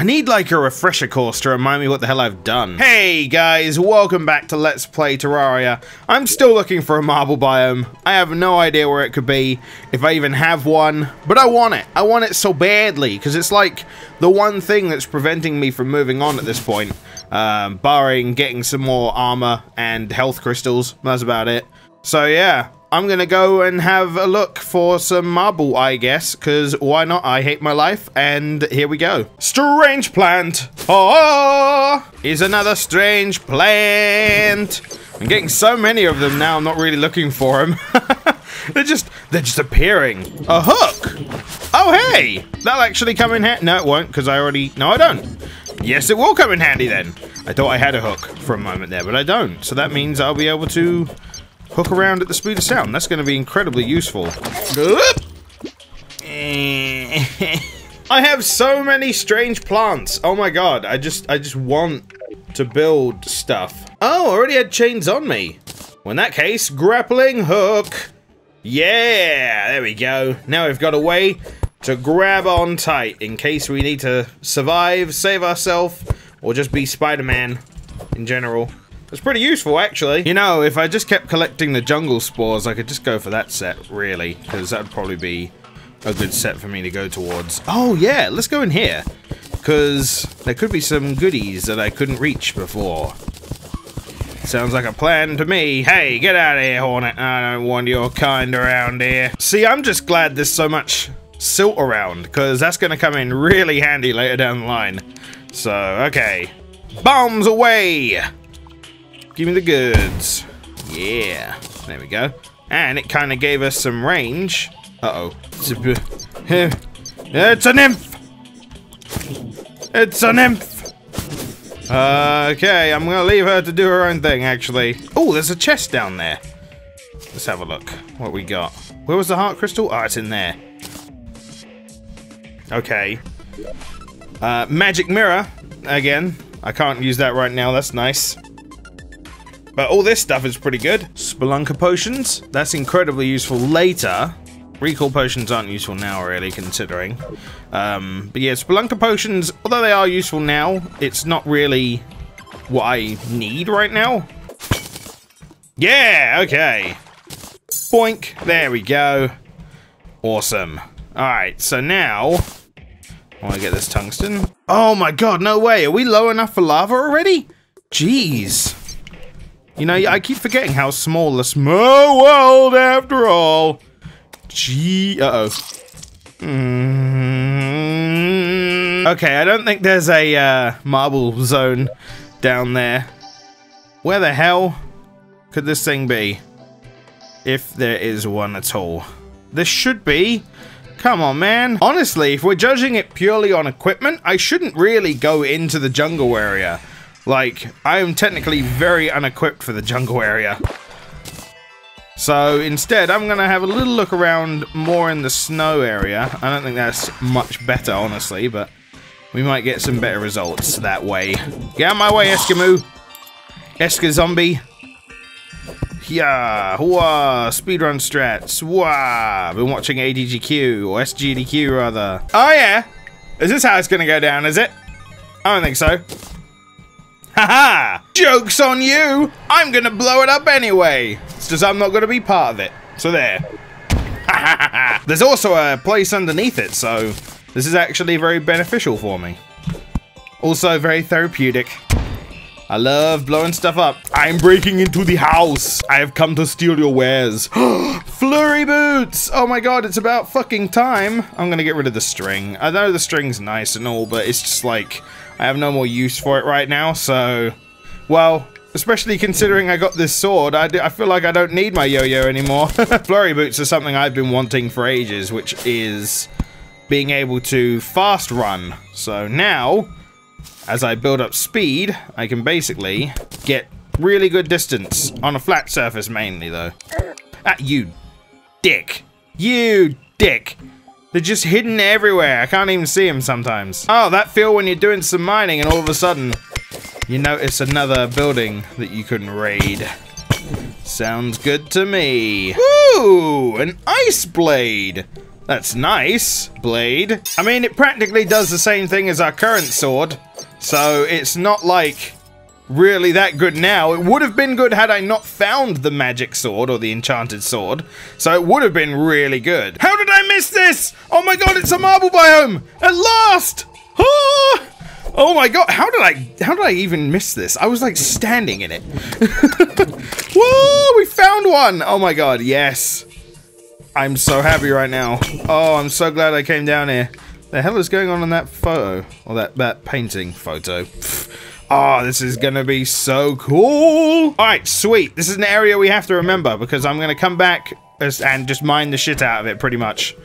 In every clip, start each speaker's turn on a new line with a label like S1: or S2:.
S1: I need like a refresher course to remind me what the hell I've done. Hey guys, welcome back to Let's Play Terraria. I'm still looking for a marble biome. I have no idea where it could be, if I even have one, but I want it. I want it so badly, because it's like the one thing that's preventing me from moving on at this point. Um, barring getting some more armor and health crystals, that's about it. So yeah, I'm gonna go and have a look for some marble, I guess, because why not? I hate my life, and here we go. Strange plant! Ah, oh! Is another strange plant! I'm getting so many of them now, I'm not really looking for them. they're just, they're just appearing. A hook! Oh, hey! That'll actually come in handy. No, it won't, because I already, no, I don't. Yes, it will come in handy then. I thought I had a hook for a moment there, but I don't. So that means I'll be able to hook around at the speed of sound. That's going to be incredibly useful. I have so many strange plants. Oh my god, I just I just want to build stuff. Oh, I already had chains on me. Well, in that case, grappling hook. Yeah, there we go. Now we've got a way to grab on tight in case we need to survive, save ourselves, or just be Spider-Man in general. It's pretty useful, actually. You know, if I just kept collecting the jungle spores, I could just go for that set, really, because that'd probably be a good set for me to go towards. Oh, yeah, let's go in here, because there could be some goodies that I couldn't reach before. Sounds like a plan to me. Hey, get out of here, Hornet. I don't want your kind around here. See, I'm just glad there's so much silt around, because that's going to come in really handy later down the line. So, okay. Bombs away! Give me the goods. Yeah. There we go. And it kind of gave us some range. Uh-oh. It's a nymph! It's a nymph! Okay, I'm gonna leave her to do her own thing, actually. Oh, there's a chest down there. Let's have a look. What we got? Where was the heart crystal? Oh, it's in there. Okay. Uh, magic mirror. Again. I can't use that right now. That's nice. But all this stuff is pretty good. Spelunker potions, that's incredibly useful later. Recall potions aren't useful now, really, considering. Um, but yeah, Spelunker potions, although they are useful now, it's not really what I need right now. Yeah, okay. Boink, there we go. Awesome. Alright, so now... I want to get this tungsten. Oh my god, no way. Are we low enough for lava already? Jeez. You know, I keep forgetting how small the small world after all. Gee, uh-oh. Mm Okay, I don't think there's a uh, marble zone down there. Where the hell could this thing be? If there is one at all. This should be. Come on, man. Honestly, if we're judging it purely on equipment, I shouldn't really go into the jungle area. Like, I am technically very unequipped for the jungle area. So instead, I'm going to have a little look around more in the snow area. I don't think that's much better, honestly, but we might get some better results that way. Get out my way, Eskimo! Eska zombie. Yeah, whoa, speedrun strats. Wow, been watching AGDQ, or SGDQ rather. Oh yeah, is this how it's gonna go down, is it? I don't think so. Haha! Joke's on you! I'm gonna blow it up anyway! It's just I'm not gonna be part of it. So there. There's also a place underneath it, so this is actually very beneficial for me. Also very therapeutic. I love blowing stuff up. I'm breaking into the house. I have come to steal your wares. Flurry boots! Oh my god, it's about fucking time. I'm gonna get rid of the string. I know the string's nice and all, but it's just like, I have no more use for it right now, so... Well, especially considering I got this sword, I, I feel like I don't need my yo-yo anymore. Flurry boots are something I've been wanting for ages, which is being able to fast run. So now, as I build up speed, I can basically get really good distance on a flat surface mainly, though. Ah, you dick. You dick. They're just hidden everywhere. I can't even see them sometimes. Oh, that feel when you're doing some mining and all of a sudden you notice another building that you couldn't raid. Sounds good to me. Ooh, an ice blade. That's nice. Blade. I mean, it practically does the same thing as our current sword. So it's not like really that good now. It would have been good had I not found the magic sword or the enchanted sword. So it would have been really good. How did I miss this? Oh my god, it's a marble biome! At last! Ah! Oh my god, how did I how did I even miss this? I was like standing in it. Whoa, we found one! Oh my god, yes. I'm so happy right now. Oh, I'm so glad I came down here. The hell is going on in that photo? Or that, that painting photo? Oh, this is gonna be so cool! Alright, sweet. This is an area we have to remember because I'm gonna come back and just mine the shit out of it pretty much.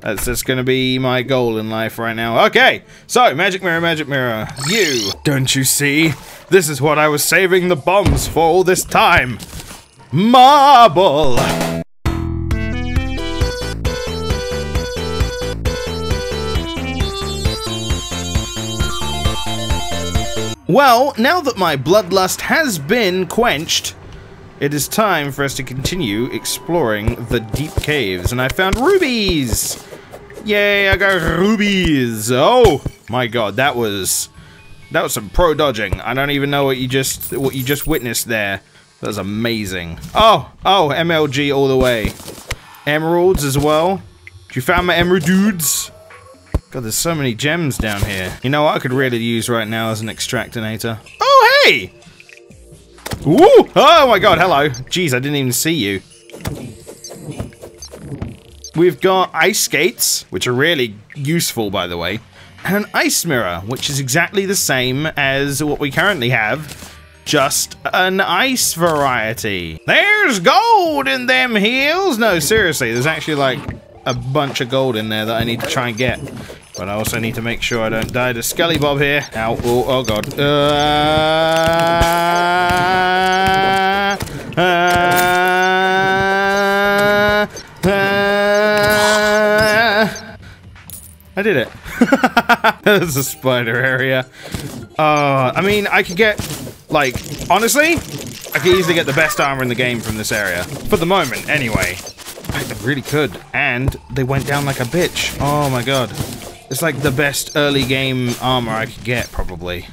S1: That's, just gonna be my goal in life right now. Okay, so, magic mirror, magic mirror. You, don't you see? This is what I was saving the bombs for all this time. Marble! Well, now that my bloodlust has been quenched, it is time for us to continue exploring the deep caves. And I found rubies! Yay, I got rubies! Oh my god, that was that was some pro dodging. I don't even know what you just what you just witnessed there. That was amazing. Oh, oh, MLG all the way. Emeralds as well. You found my emerald dudes? God, there's so many gems down here. You know what I could really use right now as an extractinator? Oh, hey! Ooh! Oh my god, hello. Jeez, I didn't even see you. We've got ice skates, which are really useful, by the way. And an ice mirror, which is exactly the same as what we currently have, just an ice variety. There's gold in them hills! No, seriously, there's actually like a bunch of gold in there that I need to try and get. But I also need to make sure I don't die to Skelly Bob here. Ow, oh, oh god. Uh, uh, uh, I did it. There's a spider area. Uh, I mean, I could get, like, honestly, I could easily get the best armor in the game from this area. For the moment, anyway. I really could. And they went down like a bitch. Oh my god. It's like the best early game armor I could get, probably.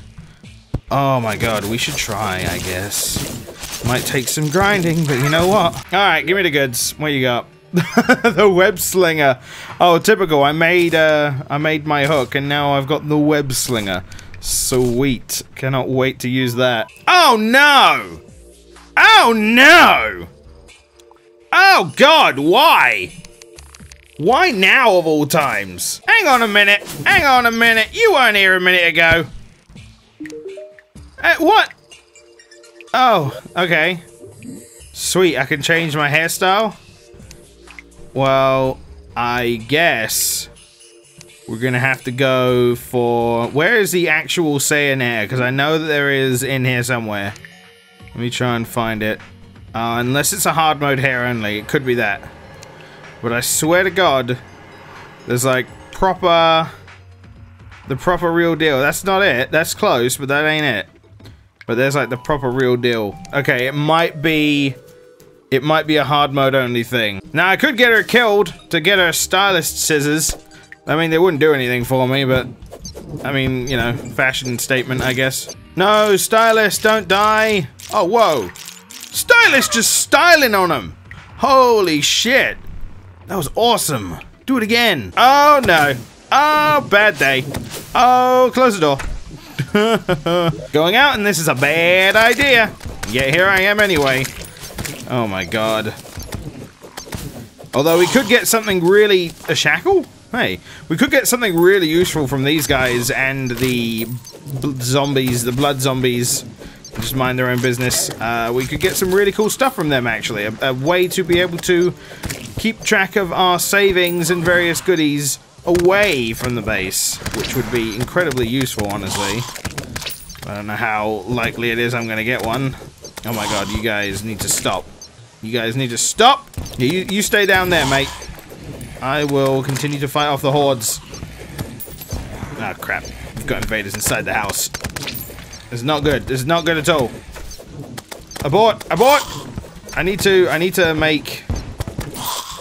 S1: Oh my god, we should try, I guess. Might take some grinding, but you know what? Alright, give me the goods. What you got? the web slinger. Oh, typical. I made uh I made my hook and now I've got the web slinger. Sweet. Cannot wait to use that. Oh no! Oh no! Oh god, why? Why now of all times? Hang on a minute. Hang on a minute. You weren't here a minute ago. Uh, what? Oh, okay. Sweet, I can change my hairstyle? Well, I guess we're gonna have to go for... Where is the actual Saiyan hair? Because I know that there is in here somewhere. Let me try and find it. Uh, unless it's a hard mode hair only. It could be that. But I swear to God, there's like proper, the proper real deal. That's not it. That's close, but that ain't it. But there's like the proper real deal. Okay, it might be, it might be a hard mode only thing. Now I could get her killed to get her stylist scissors. I mean, they wouldn't do anything for me, but I mean, you know, fashion statement, I guess. No, stylist, don't die. Oh, whoa. Stylist just styling on him. Holy shit. That was awesome. Do it again. Oh, no. Oh, bad day. Oh, close the door. Going out and this is a bad idea. Yeah, here I am anyway. Oh my god. Although we could get something really... A shackle? Hey, we could get something really useful from these guys and the zombies, the blood zombies. Just mind their own business. Uh, we could get some really cool stuff from them, actually. A, a way to be able to keep track of our savings and various goodies away from the base, which would be incredibly useful, honestly. I don't know how likely it is I'm going to get one. Oh my god, you guys need to stop. You guys need to stop! You, you stay down there, mate. I will continue to fight off the hordes. Oh, crap. We've got invaders inside the house. This is not good. This is not good at all. Abort! Abort! I need to, I need to make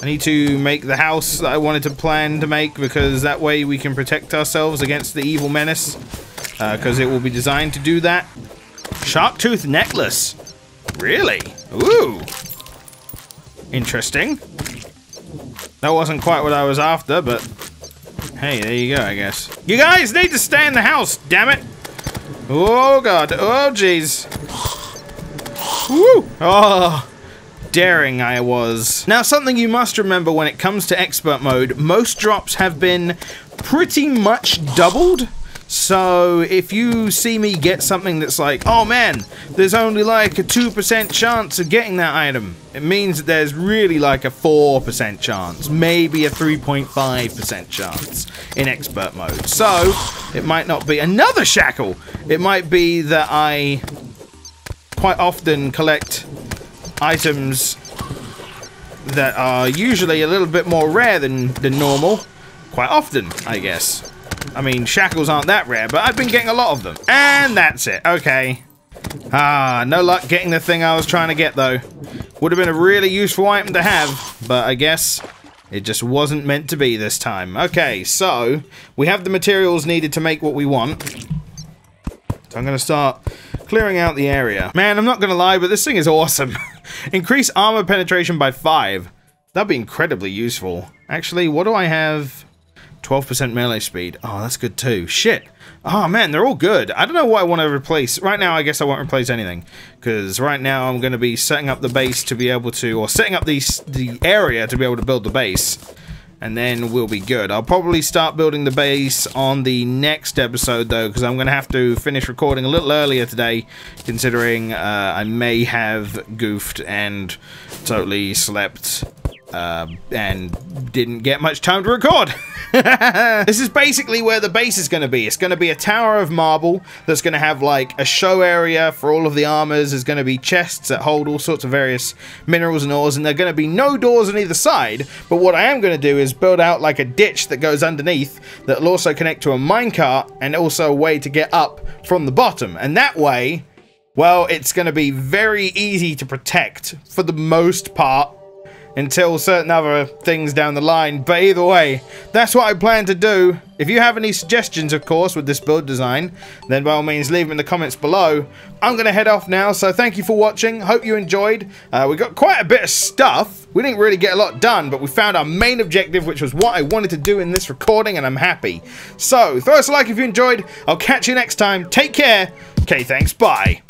S1: I need to make the house that I wanted to plan to make because that way we can protect ourselves against the evil menace. Because uh, it will be designed to do that. Shark tooth necklace. Really? Ooh. Interesting. That wasn't quite what I was after, but hey, there you go, I guess. You guys need to stay in the house, damn it. Oh, God. Oh, jeez. Woo! Oh, daring I was. Now, something you must remember when it comes to expert mode, most drops have been pretty much doubled. So if you see me get something that's like, oh man, there's only like a 2% chance of getting that item, it means that there's really like a 4% chance, maybe a 3.5% chance in expert mode. So it might not be another shackle. It might be that I quite often collect items that are usually a little bit more rare than, than normal. Quite often, I guess. I mean, shackles aren't that rare, but I've been getting a lot of them. And that's it. Okay. Ah, no luck getting the thing I was trying to get, though. Would have been a really useful item to have, but I guess it just wasn't meant to be this time. Okay, so we have the materials needed to make what we want. So I'm going to start clearing out the area. Man, I'm not to lie, but this thing is awesome. Increase armor penetration by 5. That'd be incredibly useful. Actually, what do I have? 12% melee speed. Oh, that's good too. Shit. Oh man, they're all good. I don't know what I want to replace. Right now, I guess I won't replace anything. Because right now, I'm going to be setting up the base to be able to... Or setting up the, the area to be able to build the base. And then we'll be good. I'll probably start building the base on the next episode, though. Because I'm going to have to finish recording a little earlier today. Considering uh, I may have goofed and totally slept uh, and didn't get much time to record. this is basically where the base is going to be. It's going to be a tower of marble that's going to have like a show area for all of the armors. There's going to be chests that hold all sorts of various minerals and ores, and there are going to be no doors on either side. But what I am going to do is build out like a ditch that goes underneath that will also connect to a minecart and also a way to get up from the bottom. And that way, well, it's going to be very easy to protect for the most part until certain other things down the line. But either way, that's what I plan to do. If you have any suggestions, of course, with this build design, then by all means leave them in the comments below. I'm going to head off now, so thank you for watching. Hope you enjoyed. Uh, we got quite a bit of stuff. We didn't really get a lot done, but we found our main objective, which was what I wanted to do in this recording, and I'm happy. So, throw us a like if you enjoyed. I'll catch you next time. Take care. Okay, thanks. Bye.